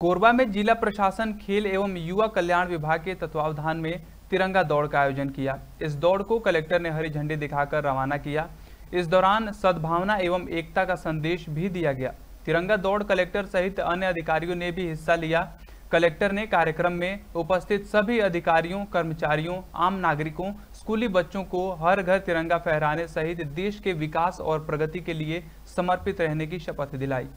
कोरबा में जिला प्रशासन, खेल एवं युवा कल्याण विभाग के तत्वावधान में तिरंगा दौड़ का आयोजन किया। इस दौड़ को कलेक्टर ने हरी झंडी दिखाकर रवाना किया। इस दौरान सद्भावना एवं एकता का संदेश भी दिया गया। तिरंगा दौड़ कलेक्टर सहित अन्य अधिकारियों ने भी हिस्सा लिया। कलेक्टर ने कार्यक्रम में उपस्थित सभी अधिकारियों, कर्मचारियों, आम नागरिकों, स्कूली बच्चों को हर घर तिरंगा फहराने सहित देश के विकास और प्रगति के लिए समर्पित रहने की शपथ दिलाई।